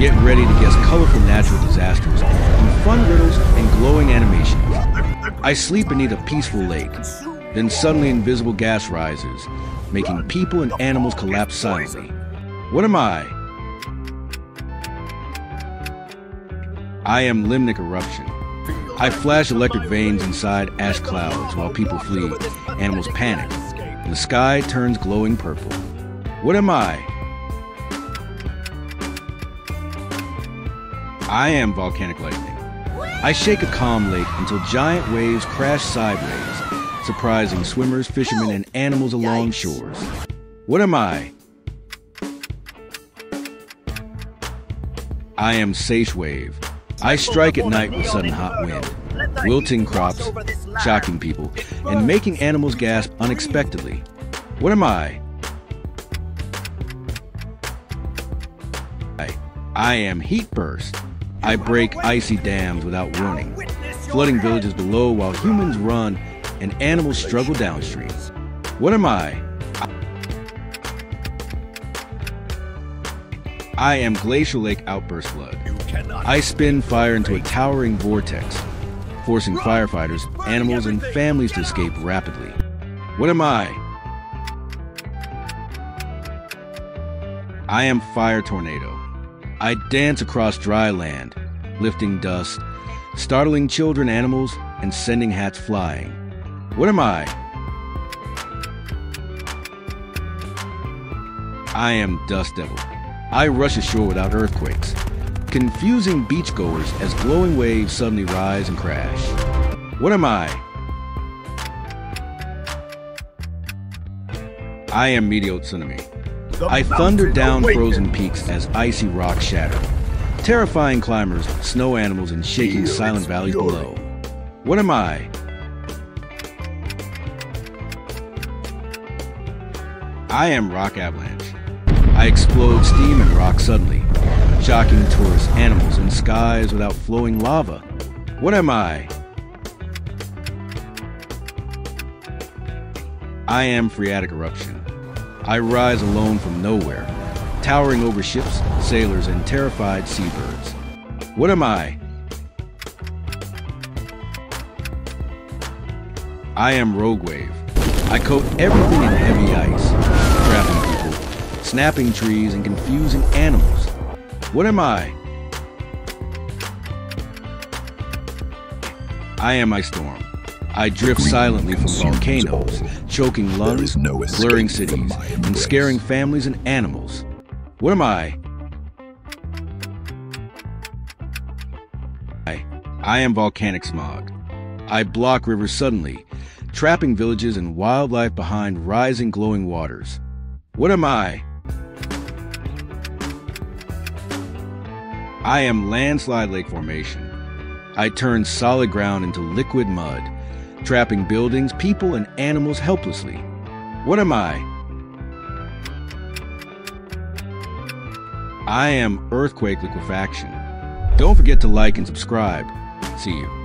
Get ready to guess colorful natural disasters and fun riddles and glowing animations. I sleep beneath a peaceful lake. Then suddenly invisible gas rises, making people and animals collapse silently. What am I? I am limnic eruption. I flash electric veins inside ash clouds while people flee, animals panic, and the sky turns glowing purple. What am I? I am volcanic lightning. I shake a calm lake until giant waves crash sideways, surprising swimmers, fishermen, and animals along shores. What am I? I am Seiche Wave. I strike at night with sudden hot wind, wilting crops, shocking people, and making animals gasp unexpectedly. What am I? I, I am Heat Burst. I break icy dams without warning, flooding villages below while humans run and animals struggle downstream. What am I? I am Glacial Lake Outburst Flood. I spin fire into a towering vortex, forcing firefighters, animals, and families to escape rapidly. What am I? I am Fire Tornado. I dance across dry land, lifting dust, startling children, animals, and sending hats flying. What am I? I am Dust Devil. I rush ashore without earthquakes, confusing beachgoers as glowing waves suddenly rise and crash. What am I? I am Meteotsunami. I thunder down frozen peaks as icy rocks shatter, terrifying climbers, snow animals, and shaking silent valleys below. What am I? I am Rock Avalanche. I explode steam and rock suddenly, shocking tourists, animals, and skies without flowing lava. What am I? I am Phreatic Eruption. I rise alone from nowhere, towering over ships, sailors, and terrified seabirds. What am I? I am Rogue Wave. I coat everything in heavy ice, trapping people, snapping trees, and confusing animals. What am I? I am Ice Storm. I drift silently from volcanoes, choking lungs, no blurring cities, and scaring families and animals. What am I? I, I am volcanic smog. I block rivers suddenly, trapping villages and wildlife behind rising glowing waters. What am I? I am landslide lake formation. I turn solid ground into liquid mud, trapping buildings, people, and animals helplessly. What am I? I am earthquake liquefaction. Don't forget to like and subscribe. See you.